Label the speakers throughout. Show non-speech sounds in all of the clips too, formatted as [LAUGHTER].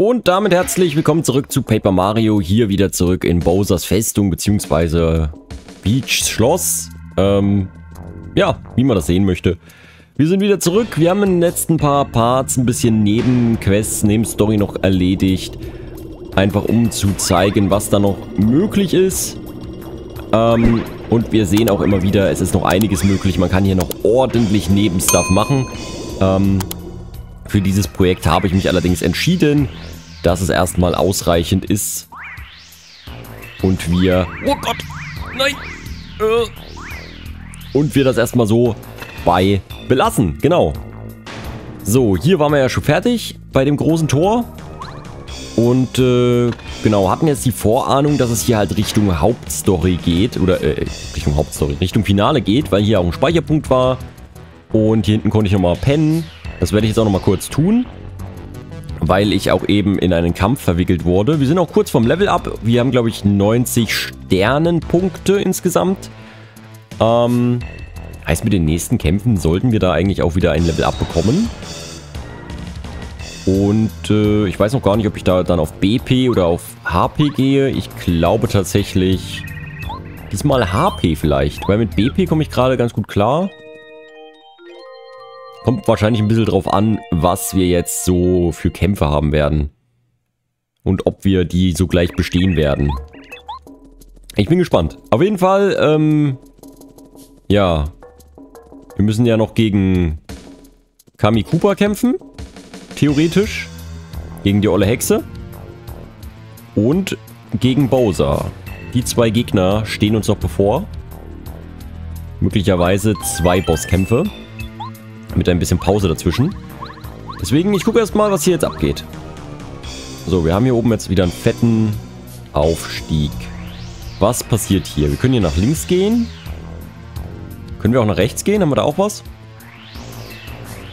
Speaker 1: Und damit herzlich willkommen zurück zu Paper Mario. Hier wieder zurück in Bowsers Festung bzw. Beach Schloss. Ähm, ja, wie man das sehen möchte. Wir sind wieder zurück. Wir haben in den letzten paar Parts ein bisschen Nebenquests, Nebenstory noch erledigt. Einfach um zu zeigen, was da noch möglich ist. Ähm, und wir sehen auch immer wieder, es ist noch einiges möglich. Man kann hier noch ordentlich Nebenstuff machen. Ähm, für dieses Projekt habe ich mich allerdings entschieden, dass es erstmal ausreichend ist. Und wir... Oh Gott! Nein! Äh. Und wir das erstmal so bei belassen. Genau. So, hier waren wir ja schon fertig bei dem großen Tor. Und äh, genau, hatten jetzt die Vorahnung, dass es hier halt Richtung Hauptstory geht. Oder äh, Richtung Hauptstory, Richtung Finale geht, weil hier auch ein Speicherpunkt war. Und hier hinten konnte ich nochmal pennen. Das werde ich jetzt auch nochmal kurz tun. Weil ich auch eben in einen Kampf verwickelt wurde. Wir sind auch kurz vom Level up. Wir haben, glaube ich, 90 Sternenpunkte insgesamt. Ähm, heißt, mit den nächsten Kämpfen sollten wir da eigentlich auch wieder ein Level up bekommen. Und äh, ich weiß noch gar nicht, ob ich da dann auf BP oder auf HP gehe. Ich glaube tatsächlich diesmal HP vielleicht. Weil mit BP komme ich gerade ganz gut klar. Kommt wahrscheinlich ein bisschen drauf an, was wir jetzt so für Kämpfe haben werden. Und ob wir die so gleich bestehen werden. Ich bin gespannt. Auf jeden Fall, ähm, ja. Wir müssen ja noch gegen Kami Cooper kämpfen. Theoretisch. Gegen die olle Hexe. Und gegen Bowser. Die zwei Gegner stehen uns noch bevor. Möglicherweise zwei Bosskämpfe. Mit ein bisschen Pause dazwischen. Deswegen, ich gucke erstmal, was hier jetzt abgeht. So, wir haben hier oben jetzt wieder einen fetten Aufstieg. Was passiert hier? Wir können hier nach links gehen. Können wir auch nach rechts gehen? Haben wir da auch was?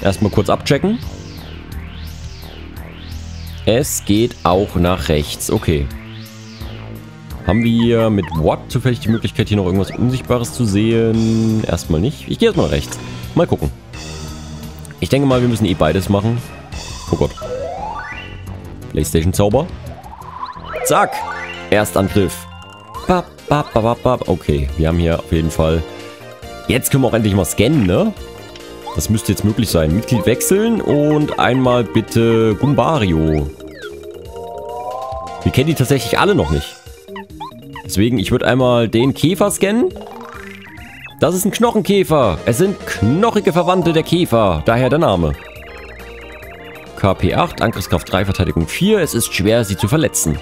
Speaker 1: Erstmal kurz abchecken. Es geht auch nach rechts. Okay. Haben wir mit What zufällig die Möglichkeit, hier noch irgendwas Unsichtbares zu sehen? Erstmal nicht. Ich gehe erstmal nach rechts. Mal gucken. Ich denke mal, wir müssen eh beides machen. Oh Gott. Playstation-Zauber. Zack. Erstangriff. Okay, wir haben hier auf jeden Fall... Jetzt können wir auch endlich mal scannen, ne? Das müsste jetzt möglich sein. Mitglied wechseln und einmal bitte Gumbario. Wir kennen die tatsächlich alle noch nicht. Deswegen, ich würde einmal den Käfer scannen. Das ist ein Knochenkäfer. Es sind knochige Verwandte der Käfer. Daher der Name. KP 8, Angriffskraft 3, Verteidigung 4. Es ist schwer, sie zu verletzen.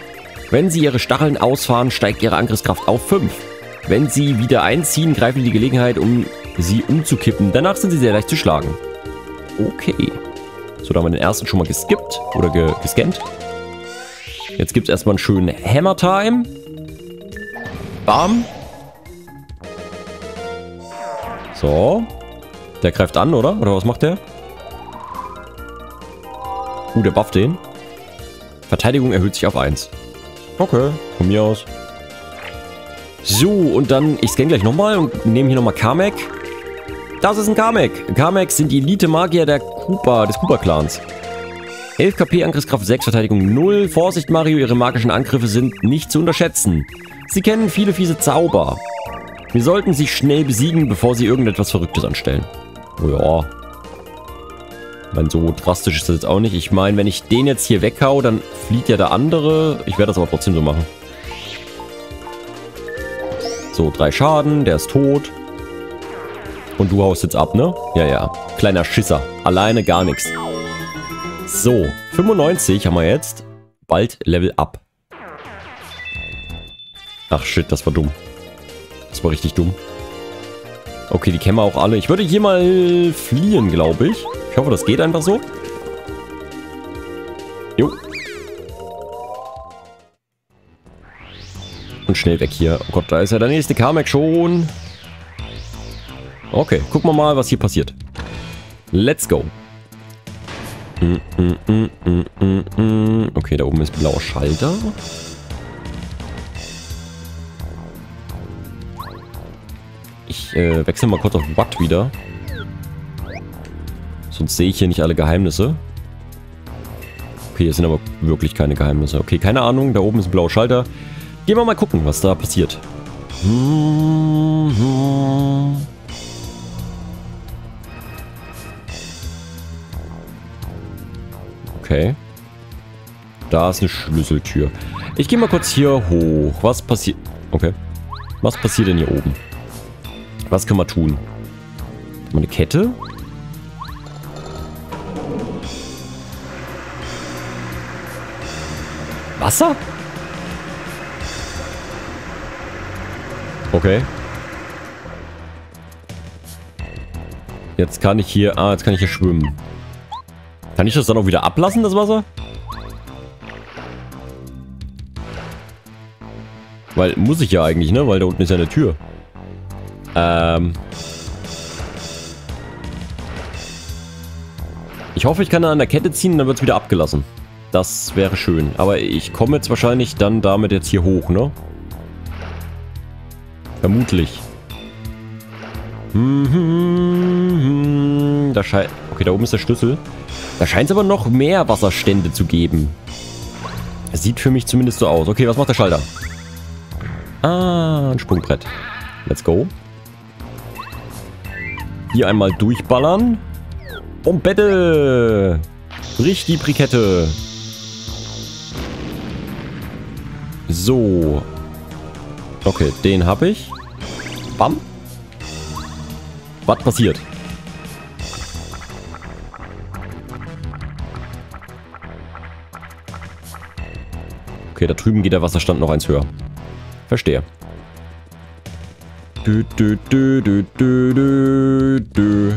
Speaker 1: Wenn sie ihre Stacheln ausfahren, steigt ihre Angriffskraft auf 5. Wenn sie wieder einziehen, greifen die Gelegenheit, um sie umzukippen. Danach sind sie sehr leicht zu schlagen. Okay. So, da haben wir den ersten schon mal geskippt oder ge gescannt. Jetzt gibt es erstmal einen schönen Hammer Time. Bam. So. Der greift an, oder? Oder was macht der? Uh, der bufft den. Verteidigung erhöht sich auf 1. Okay, von mir aus. So, und dann, ich scanne gleich nochmal und nehme hier nochmal Kamek. Das ist ein Kamek. Kamek sind die Elite-Magier der Koopa, des Koopa-Clans. 11 KP, Angriffskraft 6, Verteidigung 0. Vorsicht, Mario, ihre magischen Angriffe sind nicht zu unterschätzen. Sie kennen viele fiese Zauber. Wir sollten sie schnell besiegen, bevor sie irgendetwas Verrücktes anstellen. Oh ja. Ich meine, so drastisch ist das jetzt auch nicht. Ich meine, wenn ich den jetzt hier weghau, dann flieht ja der andere. Ich werde das aber trotzdem so machen. So, drei Schaden, der ist tot. Und du haust jetzt ab, ne? Ja, ja. Kleiner Schisser. Alleine gar nichts. So, 95 haben wir jetzt. Bald Level up. Ach shit, das war dumm. Das war richtig dumm. Okay, die kennen wir auch alle. Ich würde hier mal fliehen, glaube ich. Ich hoffe, das geht einfach so. Jo. Und schnell weg hier. Oh Gott, da ist ja der nächste Kamek schon. Okay, gucken wir mal, was hier passiert. Let's go. Mm, mm, mm, okay, da oben ist blauer Schalter. Äh, wechsle mal kurz auf Watt wieder. Sonst sehe ich hier nicht alle Geheimnisse. Okay, hier sind aber wirklich keine Geheimnisse. Okay, keine Ahnung. Da oben ist ein blauer Schalter. Gehen wir mal gucken, was da passiert. Okay. Da ist eine Schlüsseltür. Ich gehe mal kurz hier hoch. Was passiert... Okay. Was passiert denn hier oben? Was können wir tun? Eine Kette? Wasser? Okay. Jetzt kann ich hier... Ah, jetzt kann ich hier schwimmen. Kann ich das dann auch wieder ablassen, das Wasser? Weil, muss ich ja eigentlich, ne? Weil da unten ist ja eine Tür. Ähm... Ich hoffe, ich kann da an der Kette ziehen und dann wird es wieder abgelassen. Das wäre schön. Aber ich komme jetzt wahrscheinlich dann damit jetzt hier hoch, ne? Vermutlich. Hm, hm, hm, da scheint... Okay, da oben ist der Schlüssel. Da scheint es aber noch mehr Wasserstände zu geben. Es sieht für mich zumindest so aus. Okay, was macht der Schalter? Ah, ein Sprungbrett. Let's go. Hier einmal durchballern. Bombette! Brich die Brikette. So. Okay, den habe ich. Bam. Was passiert? Okay, da drüben geht der Wasserstand noch eins höher. Verstehe. Du, du, du, du, du, du, du.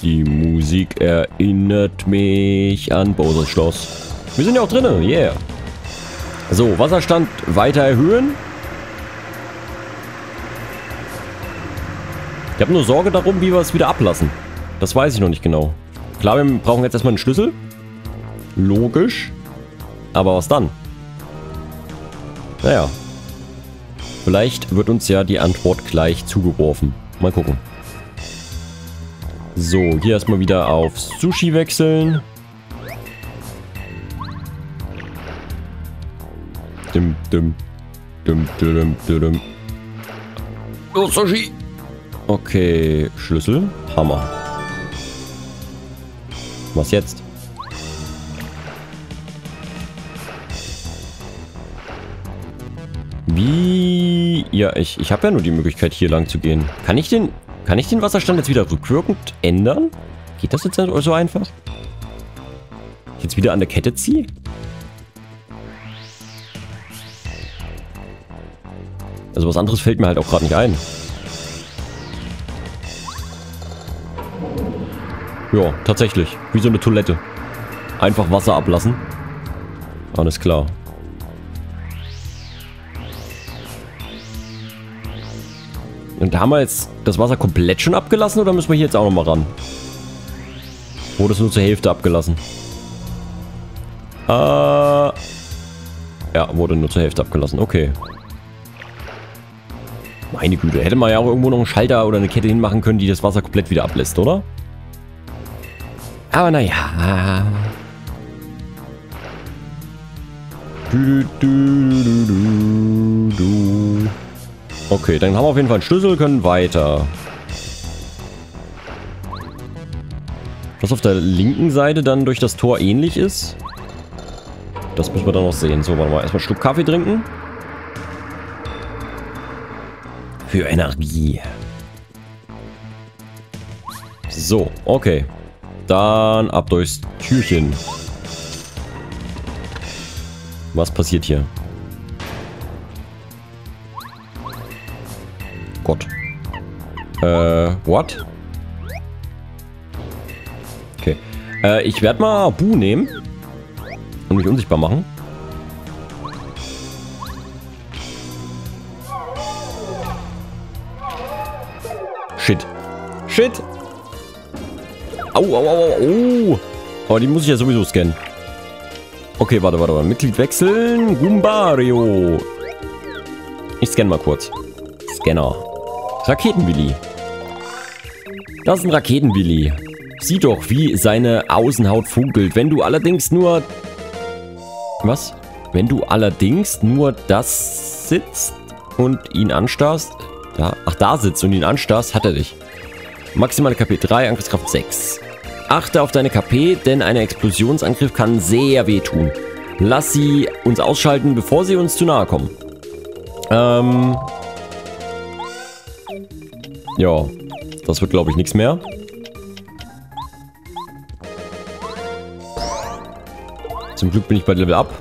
Speaker 1: Die Musik erinnert mich an Bowser's Schloss. Wir sind ja auch drinnen, yeah. So, Wasserstand weiter erhöhen. Ich habe nur Sorge darum, wie wir es wieder ablassen. Das weiß ich noch nicht genau. Klar, wir brauchen jetzt erstmal einen Schlüssel. Logisch. Aber was dann? Naja. Vielleicht wird uns ja die Antwort gleich zugeworfen. Mal gucken. So, hier erstmal wieder auf Sushi wechseln. Dim, dim, dim, dim, dim, dim. Oh, Sushi! Okay, Schlüssel. Hammer. Was jetzt? Wie... Ja, ich, ich habe ja nur die Möglichkeit, hier lang zu gehen. Kann ich den... Kann ich den Wasserstand jetzt wieder rückwirkend ändern? Geht das jetzt so einfach? Jetzt wieder an der Kette ziehe? Also was anderes fällt mir halt auch gerade nicht ein. Ja, tatsächlich. Wie so eine Toilette. Einfach Wasser ablassen. Alles klar. Und haben wir jetzt das Wasser komplett schon abgelassen oder müssen wir hier jetzt auch nochmal ran? Wurde es nur zur Hälfte abgelassen? Äh... Ja, wurde nur zur Hälfte abgelassen. Okay. Meine Güte, hätte man ja auch irgendwo noch einen Schalter oder eine Kette hinmachen können, die das Wasser komplett wieder ablässt, oder? Aber naja. Du, du, du, du, Okay, dann haben wir auf jeden Fall einen Schlüssel, können weiter. Was auf der linken Seite dann durch das Tor ähnlich ist. Das müssen wir dann noch sehen. So, warte mal. Erstmal einen Schluck Kaffee trinken. Für Energie. So, okay. Dann ab durchs Türchen. Was passiert hier? Gott. Äh, what? Okay. Äh, ich werde mal Bu nehmen. Und mich unsichtbar machen. Shit. Shit. Au, au, au, au. Aber die muss ich ja sowieso scannen. Okay, warte, warte, warte. Mitglied wechseln. Gumbario. Ich scanne mal kurz. Scanner. Raketenwilli. Das ist ein Raketenwilli. Sieh doch, wie seine Außenhaut funkelt. Wenn du allerdings nur... Was? Wenn du allerdings nur das sitzt und ihn anstarrst... Da, ach, da sitzt und ihn anstarrst, hat er dich. Maximale KP 3, Angriffskraft 6. Achte auf deine KP, denn ein Explosionsangriff kann sehr wehtun. Lass sie uns ausschalten, bevor sie uns zu nahe kommen. Ähm... Ja, das wird glaube ich nichts mehr. Zum Glück bin ich bei Level Up.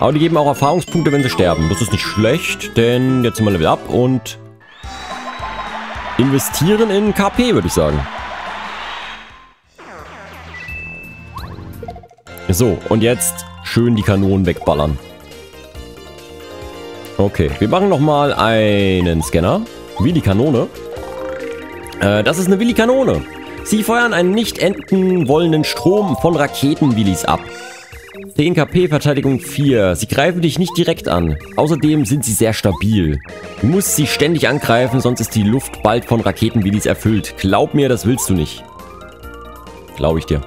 Speaker 1: Aber die geben auch Erfahrungspunkte, wenn sie sterben. Das ist nicht schlecht, denn jetzt sind wir Level Up und investieren in KP, würde ich sagen. So, und jetzt schön die Kanonen wegballern. Okay, wir machen nochmal einen Scanner. Wie die Kanone. Äh, das ist eine Willi-Kanone. Sie feuern einen nicht enden wollenden Strom von Raketenwillis ab. 10 KP, Verteidigung 4. Sie greifen dich nicht direkt an. Außerdem sind sie sehr stabil. Du musst sie ständig angreifen, sonst ist die Luft bald von Raketenwillis erfüllt. Glaub mir, das willst du nicht. Glaube ich dir.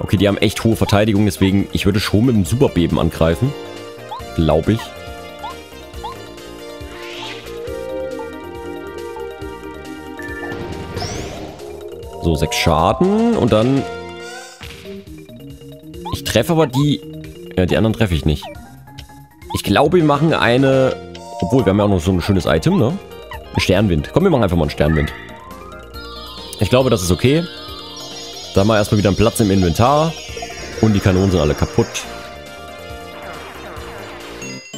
Speaker 1: Okay, die haben echt hohe Verteidigung, deswegen ich würde schon mit dem Superbeben angreifen. Glaube ich. So, sechs Schaden und dann... Ich treffe aber die... Ja, die anderen treffe ich nicht. Ich glaube, wir machen eine... Obwohl, wir haben ja auch noch so ein schönes Item, ne? Ein Sternwind. Komm, wir machen einfach mal einen Sternwind. Ich glaube, das ist okay. Da haben wir erstmal wieder einen Platz im Inventar. Und die Kanonen sind alle kaputt.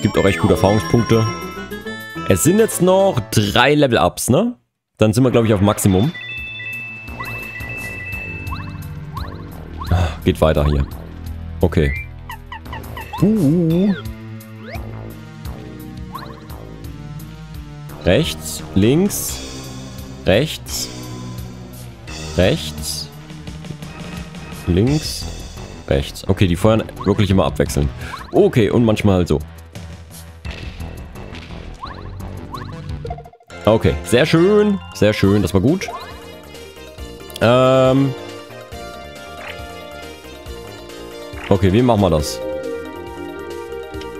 Speaker 1: Gibt auch echt gute Erfahrungspunkte. Es sind jetzt noch drei Level-Ups, ne? Dann sind wir, glaube ich, auf Maximum. Geht weiter hier. Okay. Uh. Rechts, links, rechts, rechts, links, rechts. Okay, die feuern wirklich immer abwechselnd. Okay, und manchmal halt so. Okay, sehr schön, sehr schön, das war gut. Ähm, Okay, wie machen wir das?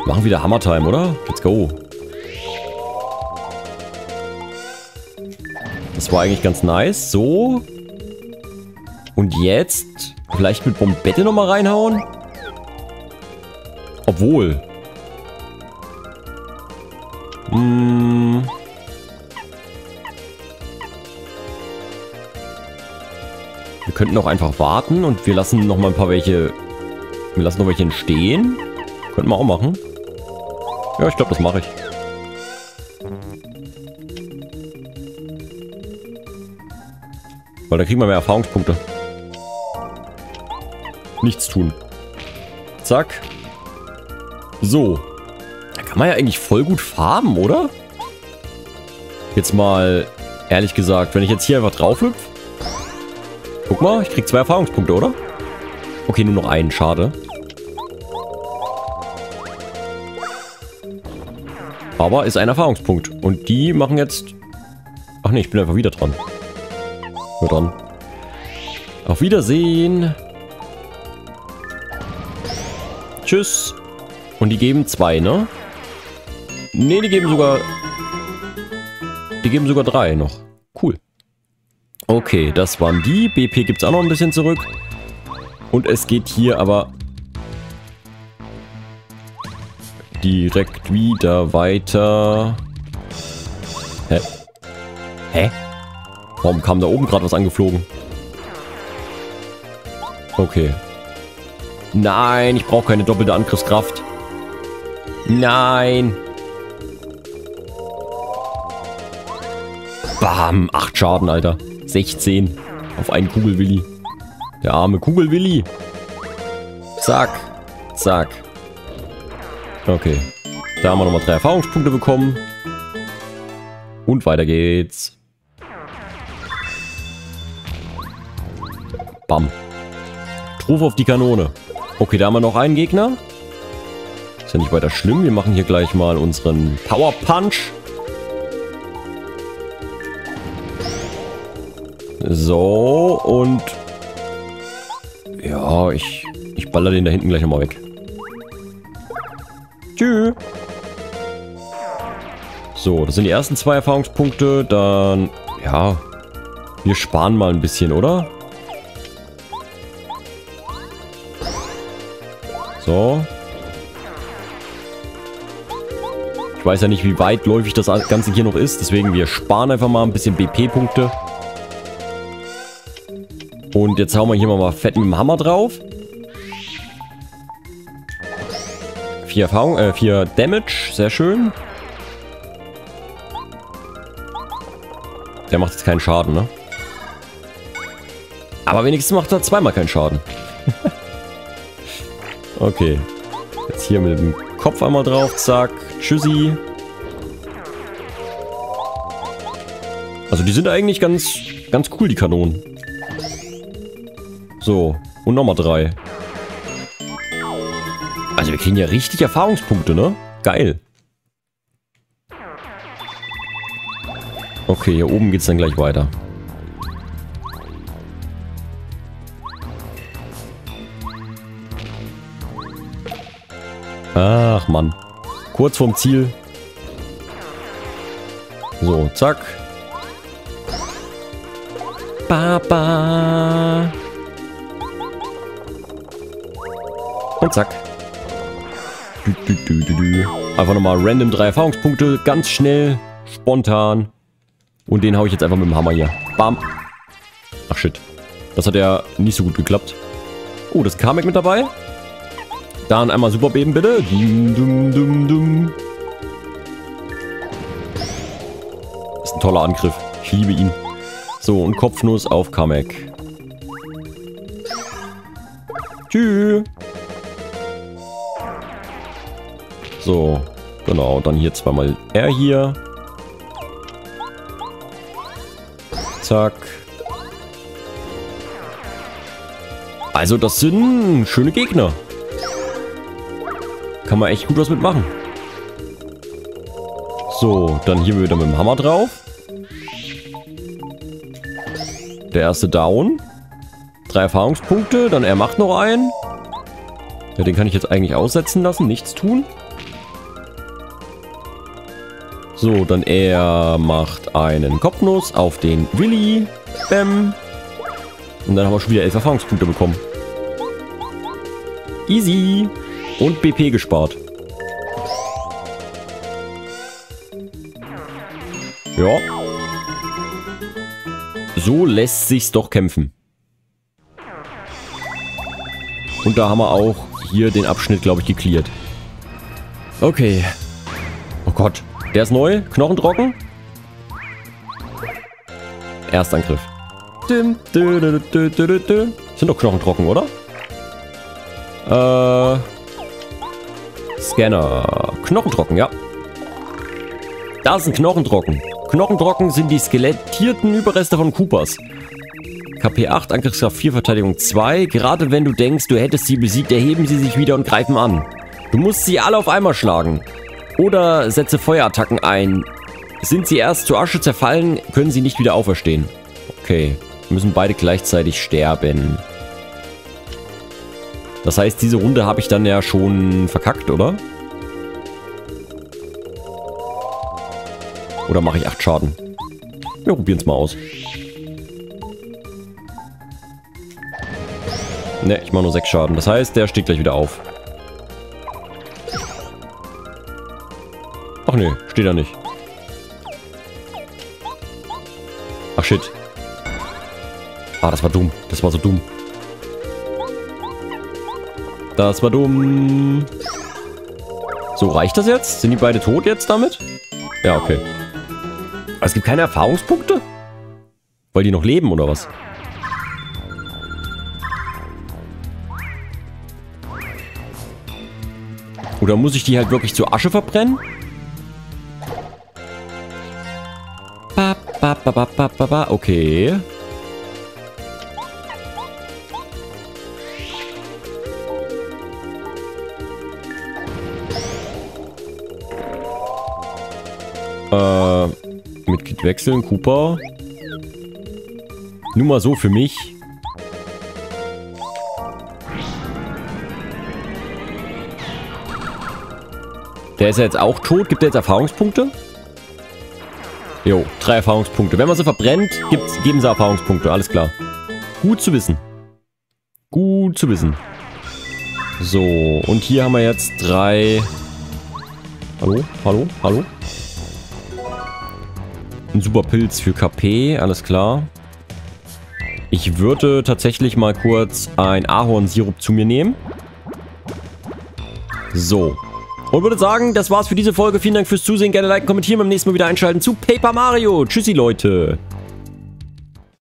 Speaker 1: Machen wieder Hammer Time, oder? Let's go. Das war eigentlich ganz nice. So. Und jetzt vielleicht mit Bombette nochmal reinhauen? Obwohl. Hm. Wir könnten auch einfach warten und wir lassen nochmal ein paar welche wir lassen noch welche entstehen. Könnten wir auch machen. Ja, ich glaube, das mache ich. Weil da kriegen wir mehr Erfahrungspunkte. Nichts tun. Zack. So. Da kann man ja eigentlich voll gut farben, oder? Jetzt mal, ehrlich gesagt, wenn ich jetzt hier einfach drauf hüpfe. Guck mal, ich krieg zwei Erfahrungspunkte, oder? Okay, nur noch einen, schade. Aber ist ein Erfahrungspunkt. Und die machen jetzt... Ach nee, ich bin einfach wieder dran. Nur dran. Auf Wiedersehen. Tschüss. Und die geben zwei, ne? Ne, die geben sogar... Die geben sogar drei noch. Cool. Okay, das waren die. BP gibt es auch noch ein bisschen zurück. Und es geht hier aber direkt wieder weiter. Hä? Hä? Warum kam da oben gerade was angeflogen? Okay. Nein, ich brauche keine doppelte Angriffskraft. Nein. Bam, 8 Schaden, Alter. 16 auf einen Kugelwilli. Der arme Kugelwilli. Zack. Zack. Okay. Da haben wir nochmal drei Erfahrungspunkte bekommen. Und weiter geht's. Bam. Ruf auf die Kanone. Okay, da haben wir noch einen Gegner. Ist ja nicht weiter schlimm. Wir machen hier gleich mal unseren Power Punch. So, und... Ja, ich, ich baller den da hinten gleich nochmal weg. Tschüss. So, das sind die ersten zwei Erfahrungspunkte. Dann, ja, wir sparen mal ein bisschen, oder? So. Ich weiß ja nicht, wie weitläufig das Ganze hier noch ist. Deswegen, wir sparen einfach mal ein bisschen BP-Punkte. Und jetzt hauen wir hier mal fett mit dem Hammer drauf. Vier Erfahrung, äh, vier Damage. Sehr schön. Der macht jetzt keinen Schaden, ne? Aber wenigstens macht er zweimal keinen Schaden. [LAUGHS] okay. Jetzt hier mit dem Kopf einmal drauf. Zack. Tschüssi. Also die sind eigentlich ganz, ganz cool, die Kanonen. So. Und nochmal drei. Also wir kriegen ja richtig Erfahrungspunkte, ne? Geil. Okay, hier oben geht es dann gleich weiter. Ach, Mann. Kurz vorm Ziel. So, zack. Baba. Und zack. Einfach nochmal random drei Erfahrungspunkte. Ganz schnell. Spontan. Und den hau ich jetzt einfach mit dem Hammer hier. Bam. Ach shit. Das hat ja nicht so gut geklappt. Oh, das Kamek mit dabei. Dann einmal Superbeben bitte. Dum, dum, dum, ist ein toller Angriff. Ich liebe ihn. So, und Kopfnuss auf Kamek. Tschüss. So, genau. Dann hier zweimal R hier. Zack. Also das sind schöne Gegner. Kann man echt gut was mitmachen. So, dann hier wieder mit dem Hammer drauf. Der erste down. Drei Erfahrungspunkte, dann er macht noch einen. Ja, den kann ich jetzt eigentlich aussetzen lassen, nichts tun. So, dann er macht einen Kopfnuss auf den Willi. Bäm. Und dann haben wir schon wieder elf Erfahrungspunkte bekommen. Easy. Und BP gespart. Ja. So lässt sich's doch kämpfen. Und da haben wir auch hier den Abschnitt, glaube ich, geklärt. Okay. Oh Gott. Der ist neu. Knochentrocken. Erstangriff. Sind doch Knochentrocken, oder? Äh... Scanner. Knochentrocken, ja. Da sind Knochentrocken. Knochentrocken sind die skelettierten Überreste von Koopas. KP 8, Angriffskraft 4, Verteidigung 2. Gerade wenn du denkst, du hättest sie besiegt, erheben sie sich wieder und greifen an. Du musst sie alle auf einmal schlagen. Oder setze Feuerattacken ein. Sind sie erst zu Asche zerfallen, können sie nicht wieder auferstehen. Okay, müssen beide gleichzeitig sterben. Das heißt, diese Runde habe ich dann ja schon verkackt, oder? Oder mache ich 8 Schaden? Wir probieren es mal aus. Ne, ich mache nur 6 Schaden. Das heißt, der steht gleich wieder auf. Ach nee, steht er nicht. Ach shit. Ah, das war dumm. Das war so dumm. Das war dumm. So, reicht das jetzt? Sind die beide tot jetzt damit? Ja, okay. Aber es gibt keine Erfahrungspunkte? Weil die noch leben, oder was? Oder muss ich die halt wirklich zur Asche verbrennen? Okay. Äh, Mitglied wechseln, Cooper. Nur mal so für mich. Der ist ja jetzt auch tot. Gibt er jetzt Erfahrungspunkte? Jo, drei Erfahrungspunkte. Wenn man sie verbrennt, gibt's, geben sie Erfahrungspunkte. Alles klar. Gut zu wissen. Gut zu wissen. So, und hier haben wir jetzt drei... Hallo? Hallo? Hallo? Ein super Pilz für KP, alles klar. Ich würde tatsächlich mal kurz ein Ahornsirup zu mir nehmen. So. Und würde sagen, das war's für diese Folge. Vielen Dank fürs Zusehen. Gerne liken, kommentieren, beim nächsten Mal wieder einschalten zu Paper Mario. Tschüssi, Leute.